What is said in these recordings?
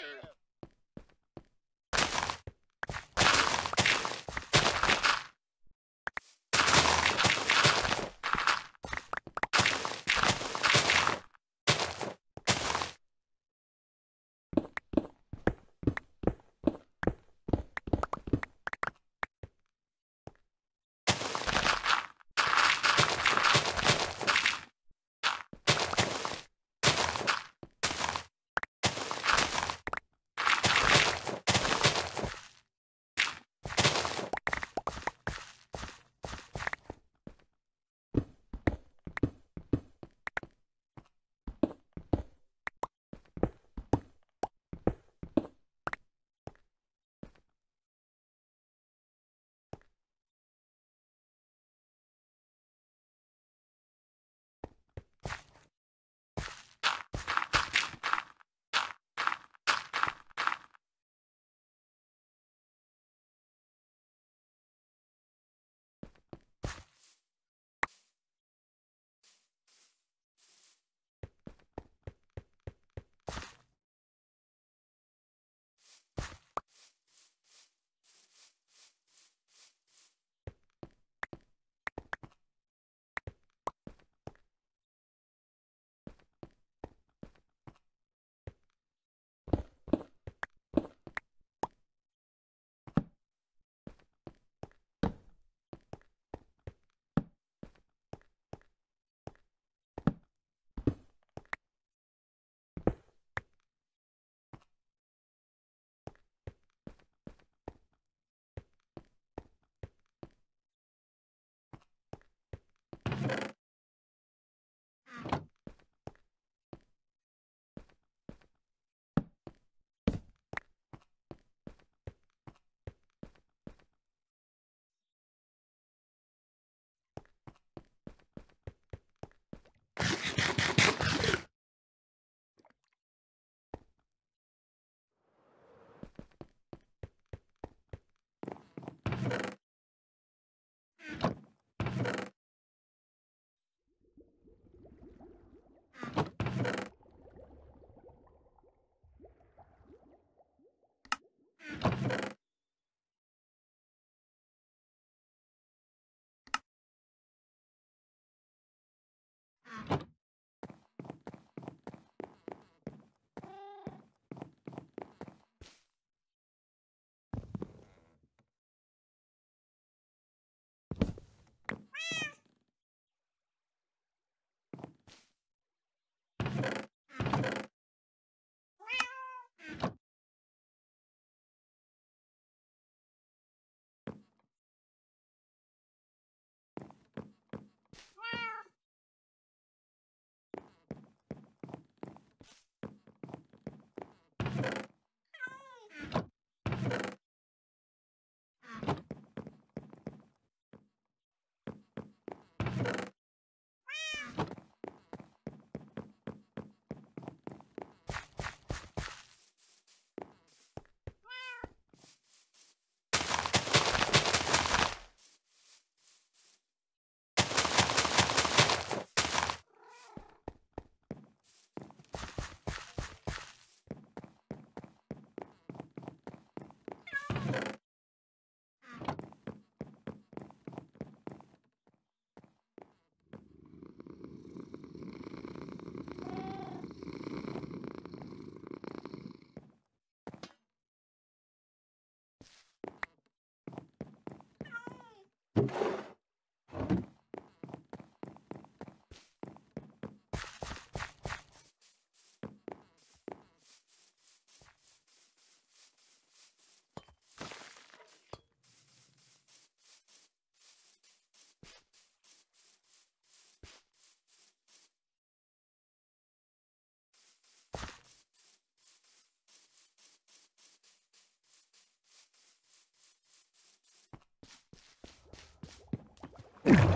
here. 아. you. you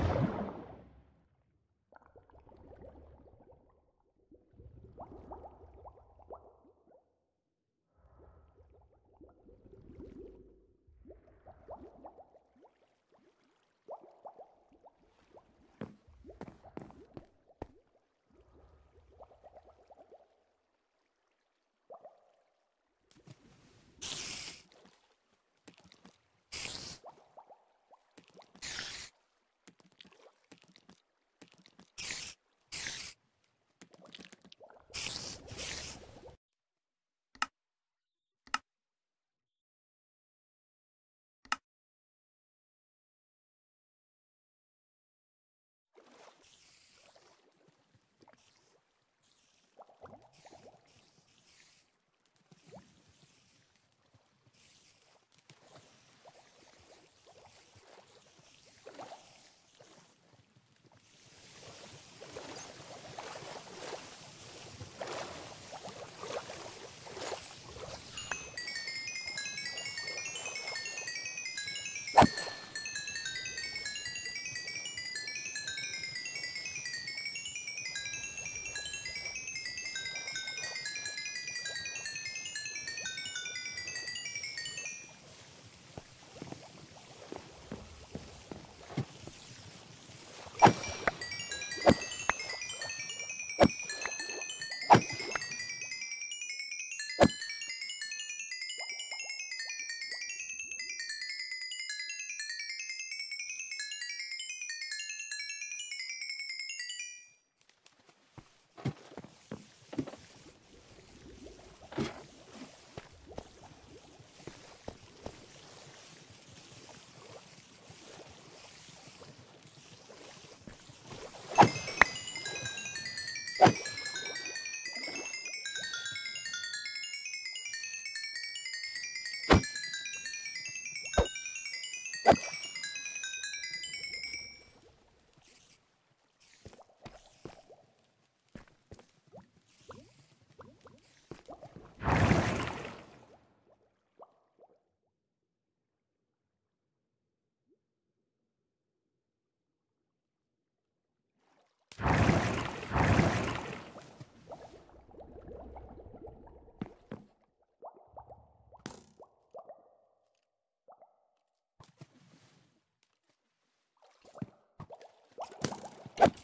you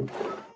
you.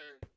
weird.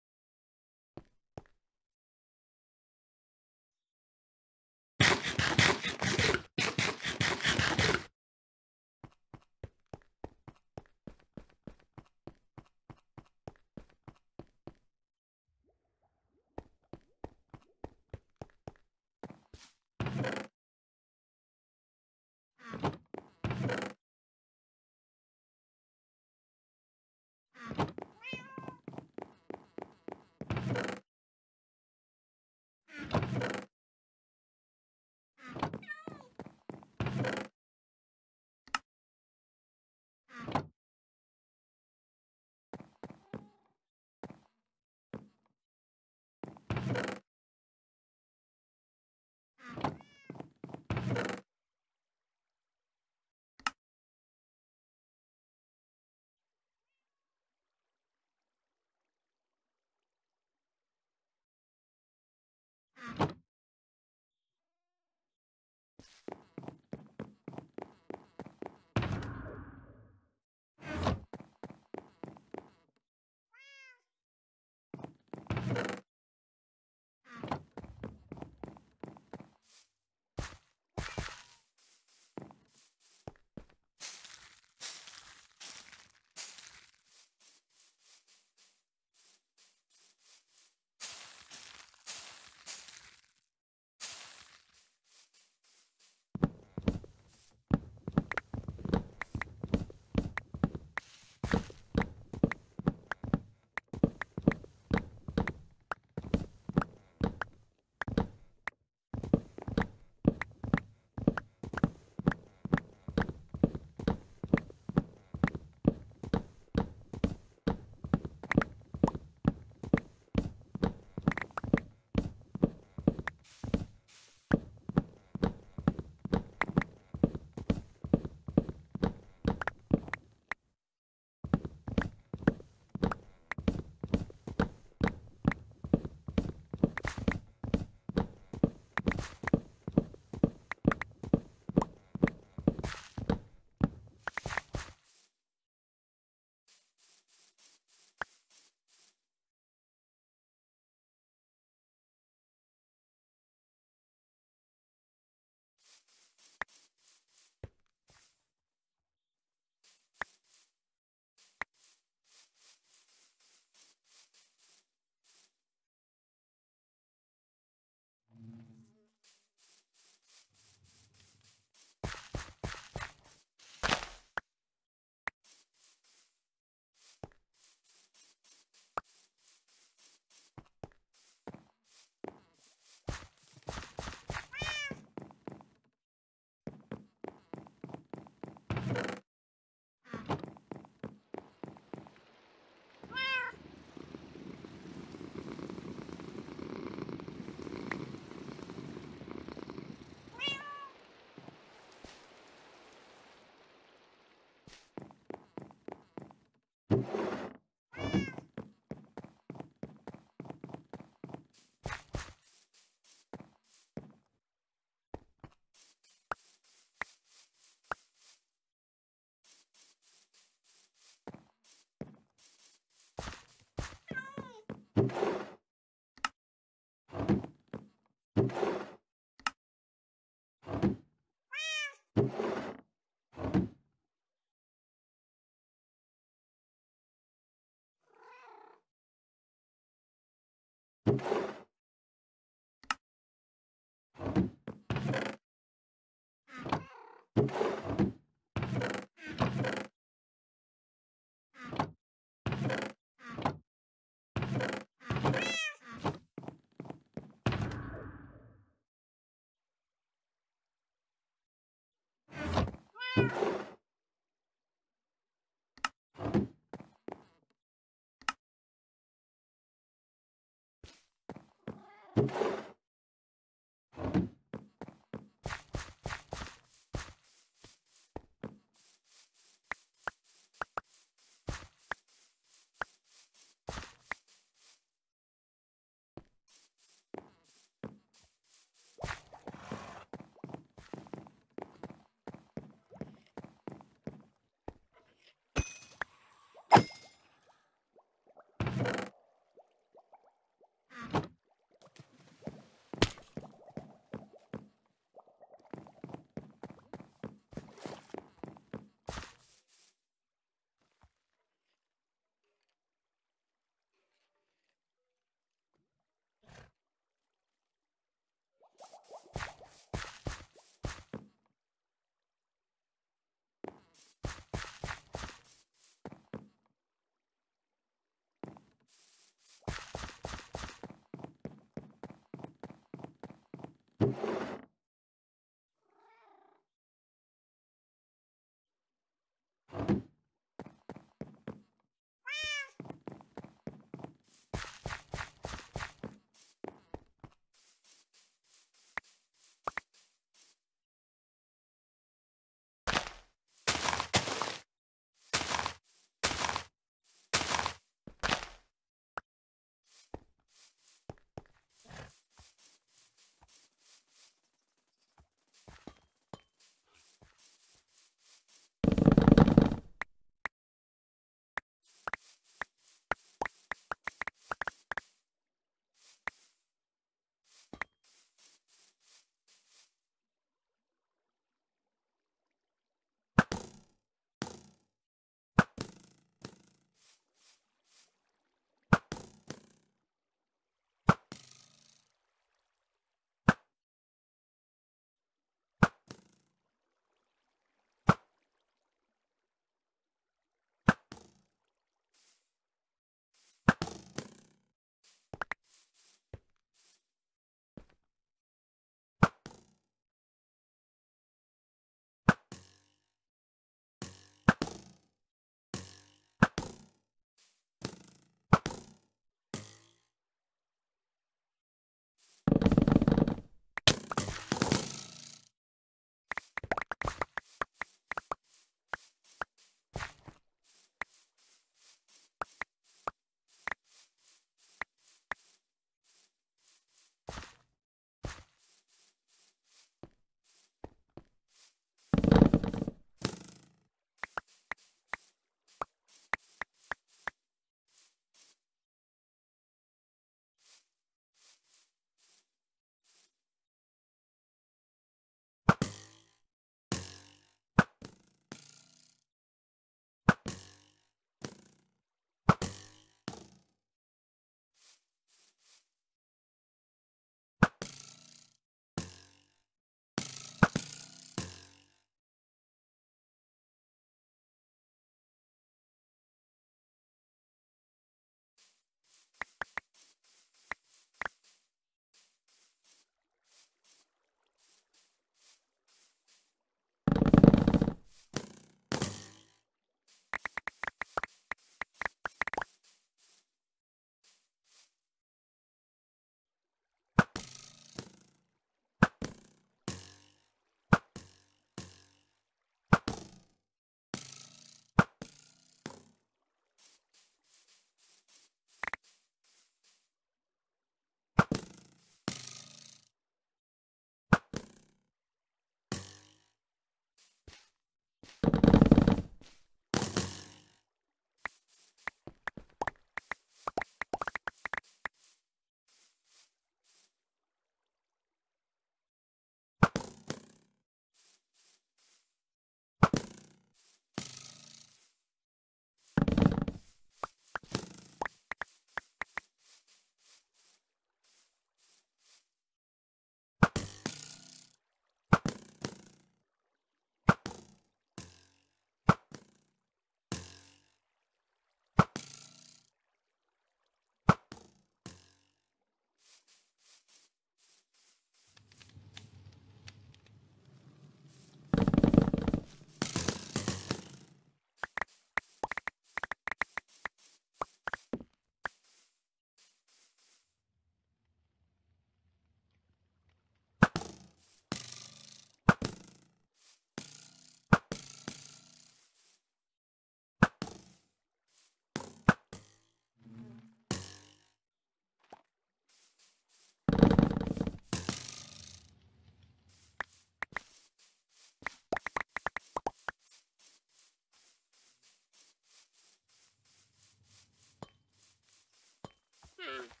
Hmm.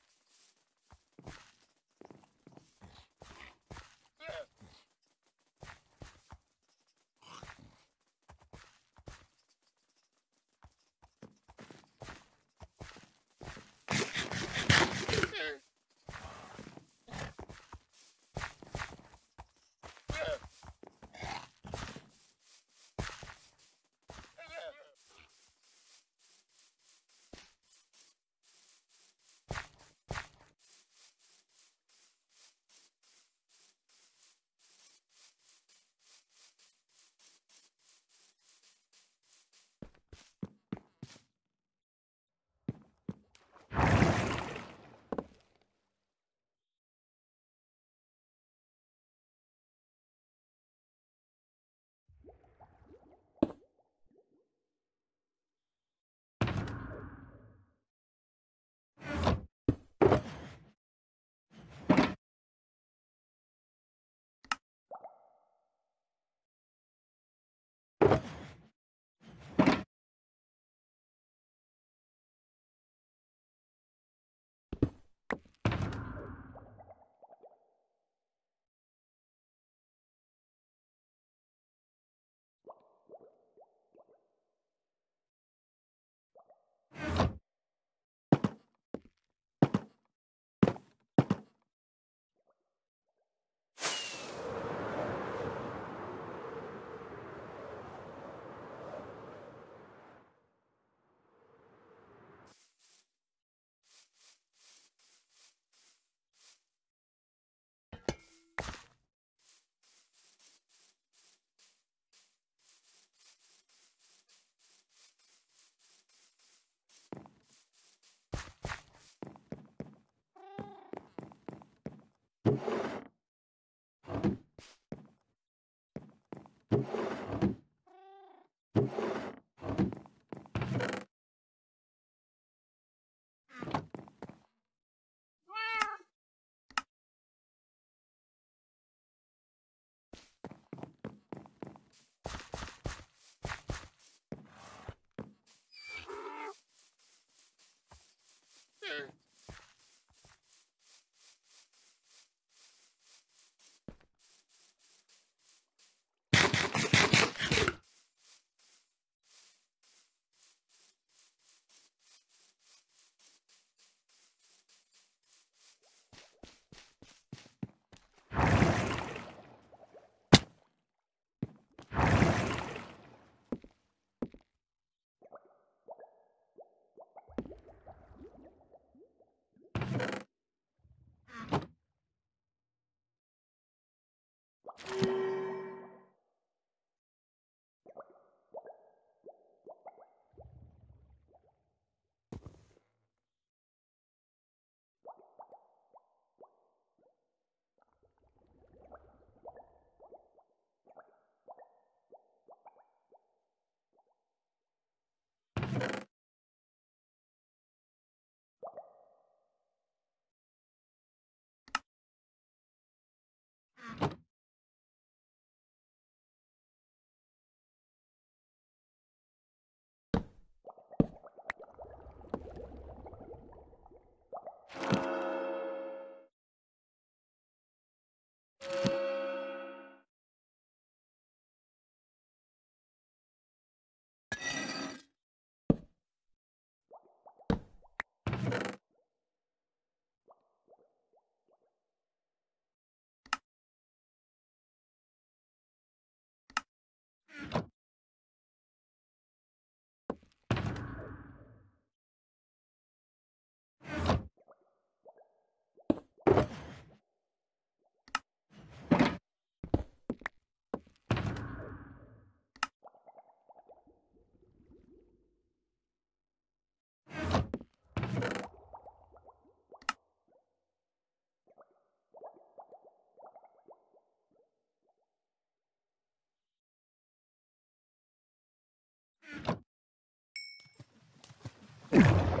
later. you you